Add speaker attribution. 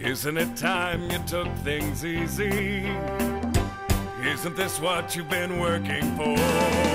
Speaker 1: Isn't it time you took things easy? Isn't this what you've been working for?